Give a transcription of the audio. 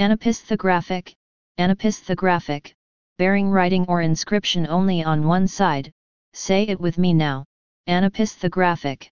Anapisthographic, anapisthographic, bearing writing or inscription only on one side, say it with me now, anapisthographic.